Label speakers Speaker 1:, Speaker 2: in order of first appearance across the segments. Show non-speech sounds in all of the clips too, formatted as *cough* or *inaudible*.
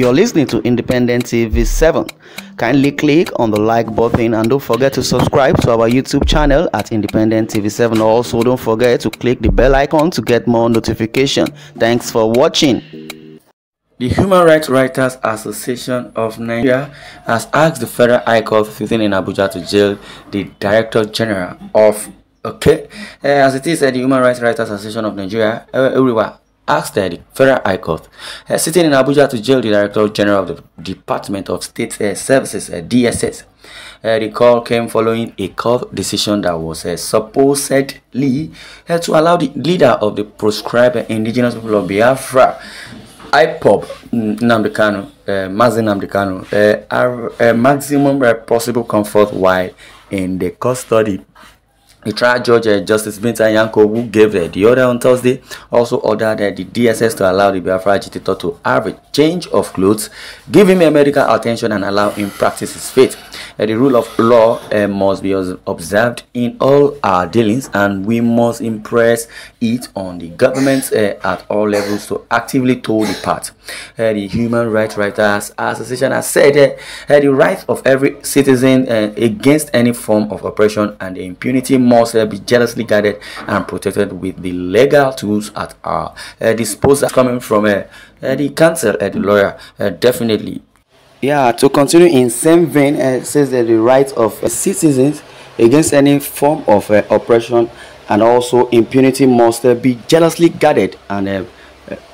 Speaker 1: You're listening to Independent TV 7. Kindly click on the like button and don't forget to subscribe to our YouTube channel at Independent TV 7. Also, don't forget to click the bell icon to get more notification. Thanks for watching. The Human Rights Writers Association of Nigeria has asked the Federal High Court sitting in Abuja to jail the Director General of Okay, uh, as it is uh, the Human Rights Writers Association of Nigeria, uh, everywhere asked the Federal High Court, uh, sitting in Abuja to jail the Director General of the Department of State uh, Services, uh, DSS. Uh, the call came following a court decision that was uh, supposedly uh, to allow the leader of the proscribed indigenous people of Biafra, IPOB, Nnamdi Kanu, uh, Mazi Nnamdi Kanu, uh, a maximum possible comfort while in the custody the trial judge, uh, Justice Binta Nyako, who gave uh, the order on Thursday, also ordered uh, the DSS to allow the Biafra agitator to have a change of clothes, give him a medical attention, and allow him practice his faith. Uh, the rule of law uh, must be observed in all our dealings, and we must impress it on the government uh, at all levels to actively toe the path. The Human Rights Writers Association has said the right of every citizen against any form of oppression and impunity must uh, be jealously guarded and protected with the legal tools at our uh, disposal. Coming from uh, the counsel and the lawyer definitely. Yeah to continue in same vein uh, says that the rights of citizens against any form of oppression and also impunity must be jealously guarded and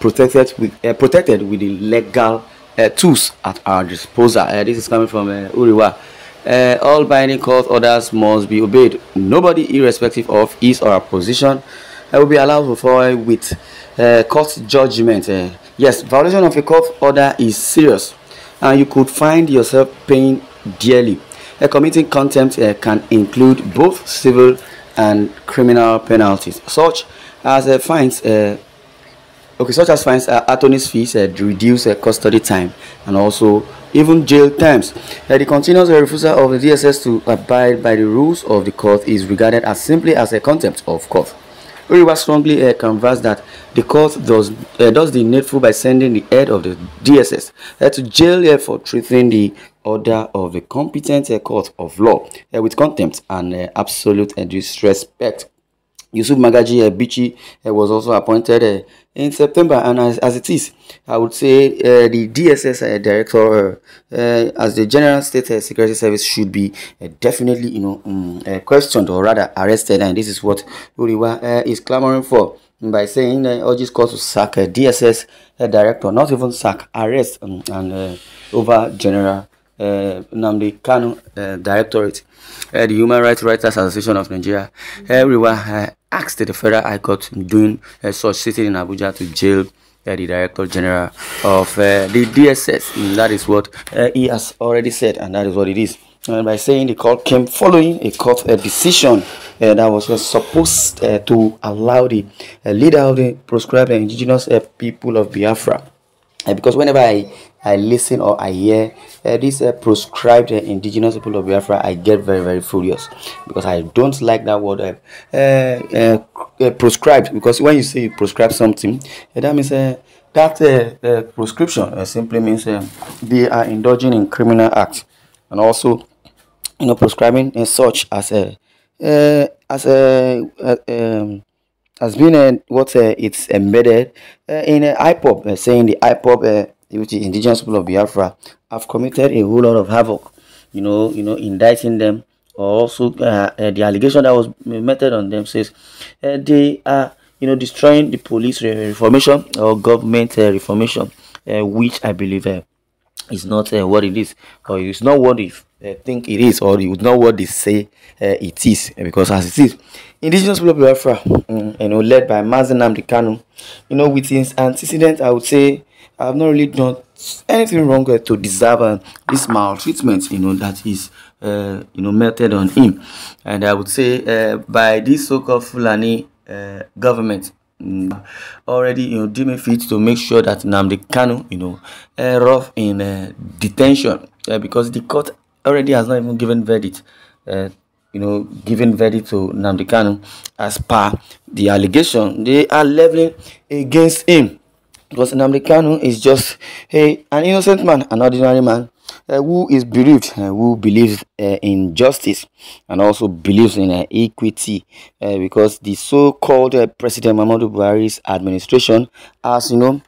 Speaker 1: protected with uh, protected with the legal uh, tools at our disposal. Uh, this is coming from HURIWA uh, all binding court orders must be obeyed. Nobody, irrespective of his or her position, uh, will be allowed to fall with uh, court judgment. Uh, yes, violation of a court order is serious, and you could find yourself paying dearly. Uh, committing contempt uh, can include both civil and criminal penalties, such as uh, fines. Uh, okay, such as fines, uh, attorney's fees, uh, reduce uh, custody time, and also even jail terms. Uh, the continuous refusal of the DSS to abide by the rules of the court is regarded as simply as a contempt of court. Uriwa strongly uh, conversed that the court does uh, does the needful by sending the head of the DSS uh, to jail uh, for treating the order of the competent uh, court of law uh, with contempt and uh, absolute uh, disrespect. Yusuf Magaji uh, Bichi uh, was also appointed uh, in September, and as, as it is, I would say uh, the DSS director, as the General State Security Service, should be definitely, you know, um, questioned or rather arrested, and this is what Uriwa uh, is clamoring for by saying that urges court to sack DSS director, not even sack, arrest, um, and over General uh, Nnamdi Kanu uh, Directorate. Uh, the Human Rights Writers Association of Nigeria, everyone uh, asked the Federal High Court doing uh, such sitting in Abuja to jail uh, the Director General of uh, the DSS. Mm, that is what uh, he has already said, and that is what it is. And by saying the court came following a court uh, decision uh, that was uh, supposed to allow the uh, leader of the proscribed indigenous uh, people of Biafra uh, because whenever I, I listen or I hear uh, this uh, proscribed uh, indigenous people of Biafra, I get very, very furious because I don't like that word uh, uh, uh, uh proscribed. Because when you say you prescribe something, that means that prescription simply means they are indulging in criminal acts and also you know prescribing such as a as a um, has been uh, what uh, it's embedded uh, in uh, IPOB, saying the IPOB, uh, which is indigenous people of Biafra, have committed a whole lot of havoc. You know, you know, indicting them. Also, uh, uh, the allegation that was meted on them says they are, you know, destroying the police re- reformation or government reformation, which I believe is not what it is, or it's not what they uh, think it is, or it's know what they say uh, it is. Because as it is, indigenous people of Biafra, mm, you know, led by Mazi Nnamdi Kanu, you know, with his antecedents, I would say I have not really done anything wrong uh, to deserve uh, this maltreatment, you know, that is, uh, you know, melted on him. And I would say uh, by this so-called Fulani uh, government, mm, already you know deeming fit to make sure that Nnamdi you know uh, rough in uh, detention uh, because the court already has not even given verdict uh, you know given verdict to Nnamdi Kanu as per the allegation. They are leveling against him because Nnamdi Kanu is just a an innocent man, an ordinary man uh, who is believed, uh, who believes uh, in justice and also believes in uh, equity uh, because the so-called uh, President Muhammadu Buhari's administration has, you know,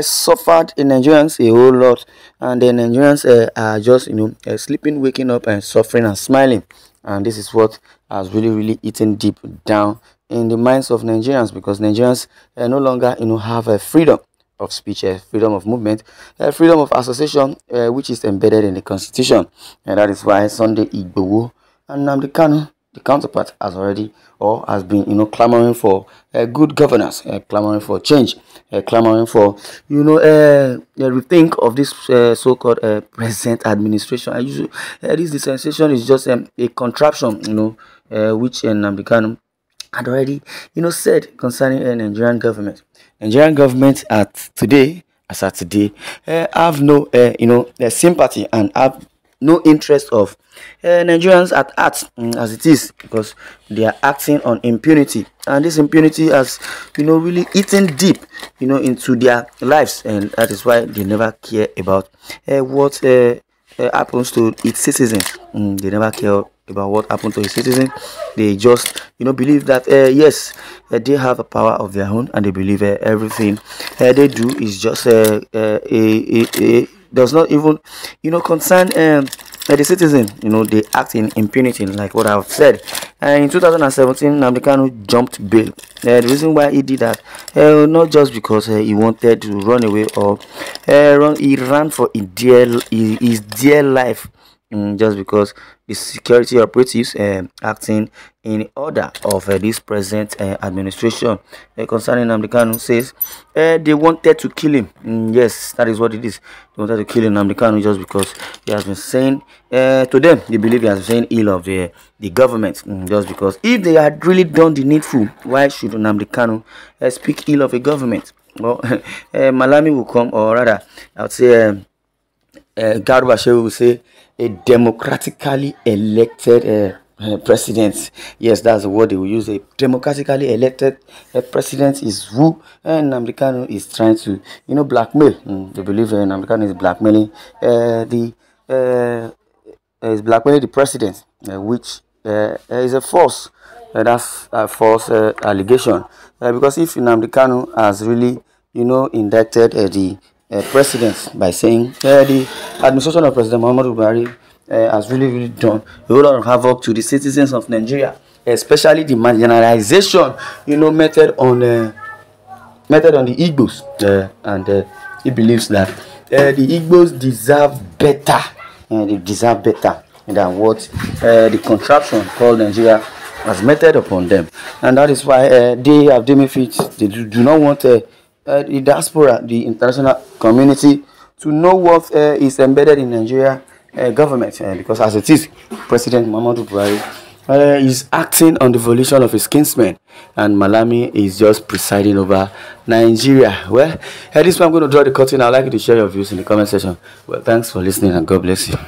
Speaker 1: suffered in Nigerians a whole lot and the Nigerians are just, you know, sleeping, waking up and suffering and smiling and this is what has really, really eaten deep down in the minds of Nigerians because Nigerians no longer, you know, have a freedom of speech, uh, freedom of movement, uh, freedom of association, uh, which is embedded in the constitution. And that is why Sunday Igbowo and Nnamdi Kanu, the counterpart, has already or has been, you know, clamoring for uh, good governance, uh, clamoring for change, uh, clamoring for, you know, uh, rethink of this uh, so-called uh, *laughs* present administration. I usually, uh, this dispensation is just um, a contraption, you know, uh, which uh, Nnamdi Kanu had already, you know, said concerning the Nigerian government. Nigerian government at today, as at today, uh, have no, uh, you know, uh, sympathy and have no interest of Nigerians at heart um, as it is because they are acting on impunity. And this impunity has, you know, really eaten deep, you know, into their lives. And that is why they never care about what happens to its citizens. Mm, they never care about what happened to a citizen they just you know believe that uh, yes uh, they have a power of their own and they believe uh, everything uh, they do is just uh, uh, a, a, a, does not even you know concern um, the citizen. You know they act in impunity like what i've said. And in 2017 Nnamdi Kanu jumped bail. Uh, the reason why he did that uh, not just because uh, he wanted to run away or run he ran for his dear his dear life um, just because the security operatives uh, acting in order of uh, this present uh, administration uh, concerning Nnamdi Kanu says they wanted to kill him. Mm, yes, that is what it is. They wanted to kill him, Nnamdi Kanu, just because he has been saying to them, they believe he has been saying ill of the the government. Mm, just because if they had really done the needful, why should Nnamdi Kanu uh, speak ill of a government? Well, *laughs* Malami will come, or rather, I would say, uh, Garba will say, a democratically elected uh, president. Yes, that's the word they will use. A democratically elected uh, president is who and Nnamdi Kanu is trying to, you know, blackmail. Mm, they believe uh, Nnamdi Kanu is blackmailing the is blackmailing the president, which is a false. That's a false allegation. Because if Nnamdi Kanu has really, you know, indicted the uh, president by saying uh, the administration of President Muhammadu Buhari uh, has really, really done a lot of havoc to the citizens of Nigeria, especially the marginalization, you know, method on uh, method on the Igbos, uh, and uh, he believes that uh, the Igbos deserve better, uh, they deserve better than what uh, the contraption called Nigeria has meted upon them, and that is why uh, they have deemed fit. They do, do not want. Uh, uh, the diaspora, the international community, to know what uh, is embedded in Nigeria uh, government. Uh, because as it is, President Muhammadu Buhari uh, is acting on the volition of his kinsmen, and Malami is just presiding over Nigeria. Well, at this point, I'm going to draw the curtain. I'd like you to share your views in the comment section. Well, thanks for listening, and God bless you.